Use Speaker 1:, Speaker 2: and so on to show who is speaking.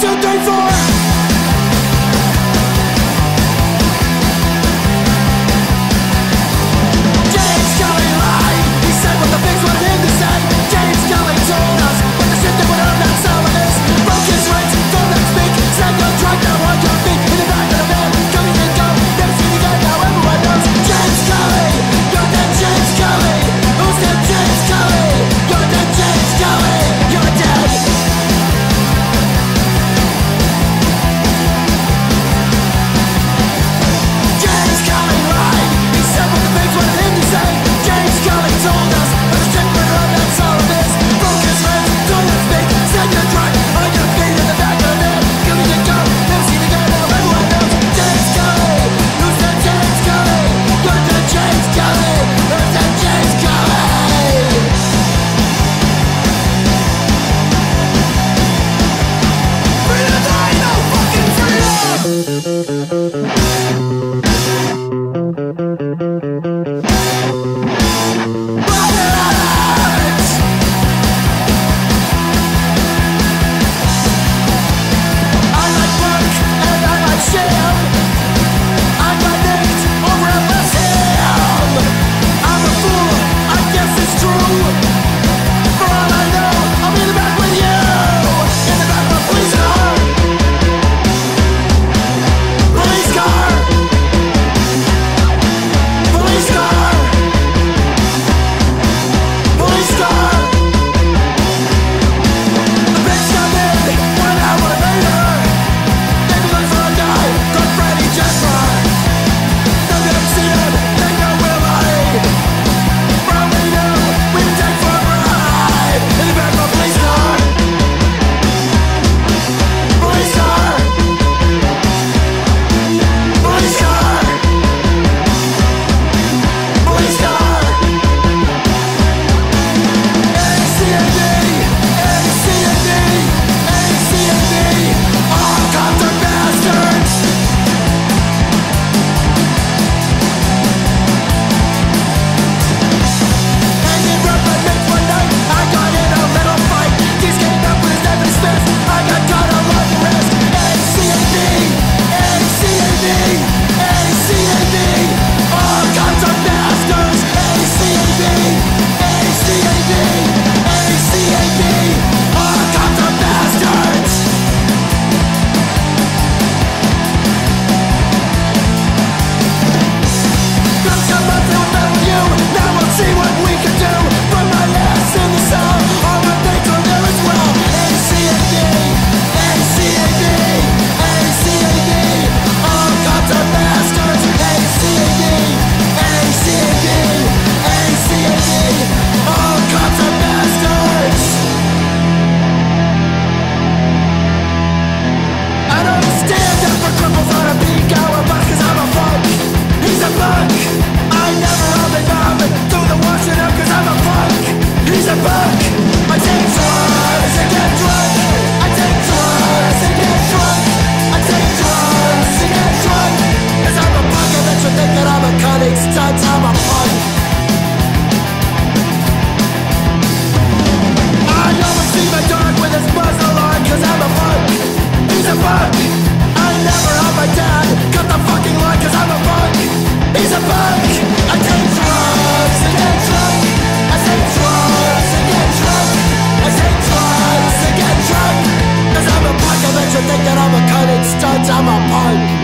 Speaker 1: two, three, four. It's time time I park